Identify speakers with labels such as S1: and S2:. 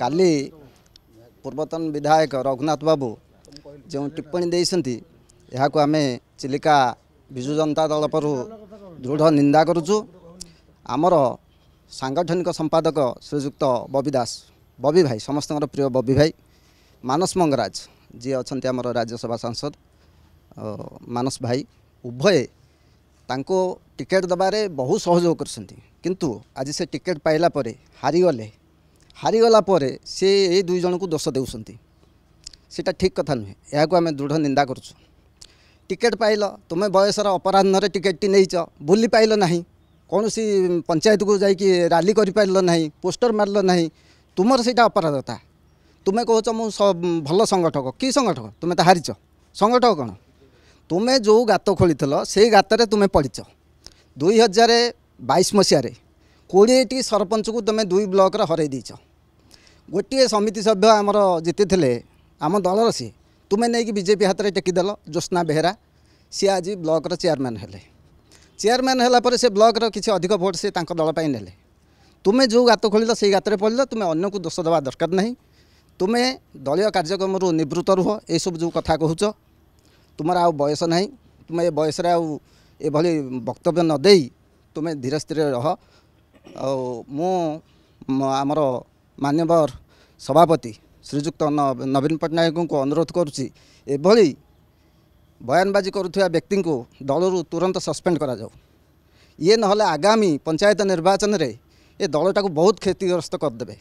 S1: କାଲି ପୂର୍ବତନ ବିଧାୟକ ରଘୁନାଥ ବାବୁ ଯେଉଁ ଟିପ୍ପଣୀ ଦେଇଛନ୍ତି ଏହାକୁ ଆମେ ଚିଲିକା ବିଜୁ ଜନତା ଦଳ ପରୁ ଦୃଢ଼ ନିନ୍ଦା କରୁଛୁ। ଆମର ସାଂଗଠନିକ ସମ୍ପାଦକ ଶ୍ରୀଯୁକ୍ତ ବବି ଦାସ ବବି ଭାଇ ସମସ୍ତଙ୍କର ପ୍ରିୟ ବବି ଭାଇ ମାନସ ମଙ୍ଗରାଜ ଯିଏ ଅଛନ୍ତି ଆମର ରାଜ୍ୟସଭା ସାଂସଦ ମାନସ ଭାଇ ଉଭୟେ ତାଙ୍କୁ ଟିକେଟ୍ ଦେବାରେ ବହୁ ସହଯୋଗ କରିଛନ୍ତି। କିନ୍ତୁ ଆଜି ସେ ଟିକେଟ୍ ପାଇଲା ପରେ ହାରିଗଲେ। ହାରିଗଲା ପରେ ସେ ଏଇ ଦୁଇ ଜଣଙ୍କୁ ଦୋଷ ଦେଉଛନ୍ତି। ସେଇଟା ଠିକ୍ କଥା ନୁହେଁ। ଏହାକୁ ଆମେ ଦୃଢ଼ ନିନ୍ଦା କରୁଛୁ। ଟିକେଟ୍ ପାଇଲ ତୁମେ ବୟସର ଅପରାହ୍ନରେ ଟିକେଟ୍ଟି ନେଇଛ ବୁଲି ପାଇଲ ନାହିଁ କୌଣସି ପଞ୍ଚାୟତକୁ ଯାଇକି ରାଲି କରିପାରିଲ ନାହିଁ ପୋଷ୍ଟର ମାରିଲ ନାହିଁ ତୁମର ସେଇଟା ଅପରାଧତା। ତୁମେ କହୁଛ ମୁଁ ଭଲ ସଂଗଠକ। କି ସଂଗଠକ? ତୁମେ ତ ହାରିଛ ସଂଗଠକ କ'ଣ? ତୁମେ ଯେଉଁ ଗାତ ଖୋଳିଥିଲ ସେଇ ଗାତରେ ତୁମେ ପଡ଼ିଛ ଦୁଇ ହଜାର ବାଇଶ ମସିହାରେ କୋଡ଼ିଏଟି ସରପଞ୍ଚକୁ ତୁମେ ଦୁଇ ବ୍ଲକରେ ହରାଇ ଦେଇଛ ଗୋଟିଏ ସମିତି ସଭ୍ୟ ଆମର ଜିତିଥିଲେ ଆମ ଦଳର ସିଏ। ତୁମେ ନେଇକି ବିଜେପି ହାତରେ ଟେକିଦେଲ ଜ୍ୟୋତ୍ସ୍ନା ବେହେରା। ସିଏ ଆଜି ବ୍ଲକର ଚେୟାରମ୍ୟାନ୍ ହେଲେ। ଚେୟାରମ୍ୟାନ୍ ହେଲା ପରେ ସେ ବ୍ଲକର କିଛି ଅଧିକ ଭୋଟ୍ ସେ ତାଙ୍କ ଦଳ ପାଇଁ ନେଲେ। ତୁମେ ଯେଉଁ ଗାତ ଖୋଳିଲ ସେଇ ଗାତରେ ପଡ଼ିଲ ତୁମେ ଅନ୍ୟକୁ ଦୋଷ ଦେବା ଦରକାର ନାହିଁ। ତୁମେ ଦଳୀୟ କାର୍ଯ୍ୟକ୍ରମରୁ ନିବୃତ୍ତ ରୁହ ଏସବୁ ଯେଉଁ କଥା କହୁଛ। ତୁମର ଆଉ ବୟସ ନାହିଁ। ତୁମେ ଏ ବୟସରେ ଆଉ ଏଭଳି ବକ୍ତବ୍ୟ ନ ଦେଇ ତୁମେ ଧୀର ସ୍ଥିରରେ ରହ। ଆଉ ମୁଁ ମ- ଆମର ମାନ୍ୟବର ସଭାପତି ଶ୍ରୀଯୁକ୍ତ ନବୀନ ପଟ୍ଟନାୟକଙ୍କୁ ଅନୁରୋଧ କରୁଛି ଏଭଳି ବୟାନବାଜି କରୁଥିବା ବ୍ୟକ୍ତିଙ୍କୁ ଦଳରୁ ତୁରନ୍ତ ସସ୍ପେଣ୍ଡ କରାଯାଉ। ଇଏ ନହେଲେ ଆଗାମୀ ପଞ୍ଚାୟତ ନିର୍ବାଚନରେ ଏ ଦଳଟାକୁ ବହୁତ କ୍ଷତିଗ୍ରସ୍ତ କରିଦେବେ।